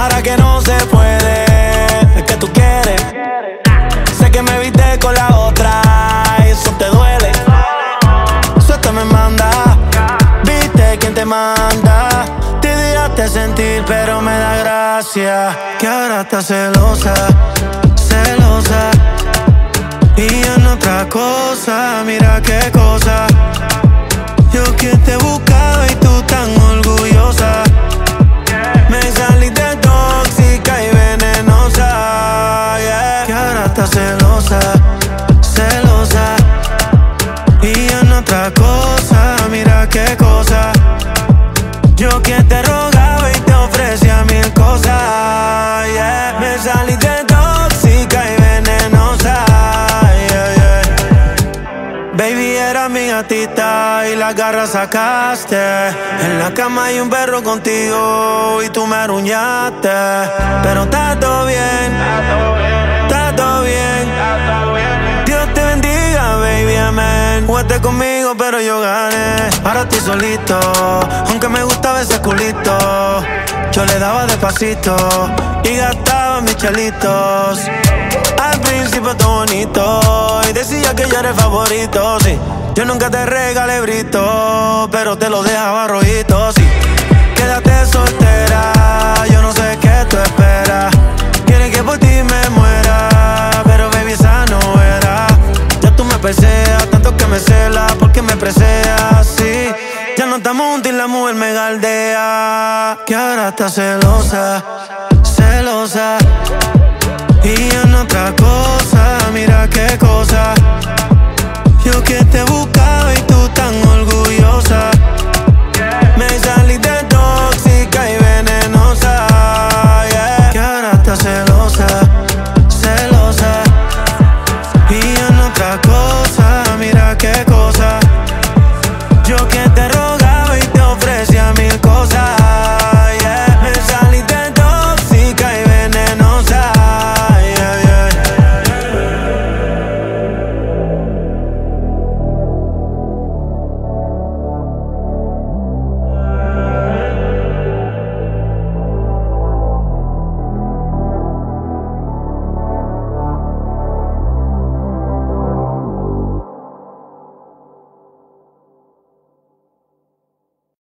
Ahora que no se puede, es que tú quieres. Sé que me viste con la otra, y eso te duele. Suelta me manda, viste quién te manda. Te dejaste sentir, pero me da gracia. Que ahora estás celosa, celosa. Y en otra cosa, mira qué cosa. Yo que te buscaba y tú tan otra cosa, mira qué cosa. Yo que te rogaba y te ofrecía mil cosas. yeah. Me saliste tóxica y venenosa. yeah. Baby, era mi gatita y la garras sacaste. En la cama hay un perro contigo y tú me aruñaste. Pero está todo bien, Jugaste conmigo, pero yo gané. Ahora estoy solito, aunque me gustaba ese culito. Yo le daba despacito y gastaba mis chelitos. Al principio todo bonito y decía que yo era el favorito, sí. Yo nunca te regalé brito, pero te lo dejaba rojito, sí. Estamos y la mujer me galdea. Que ahora estás celosa, celosa.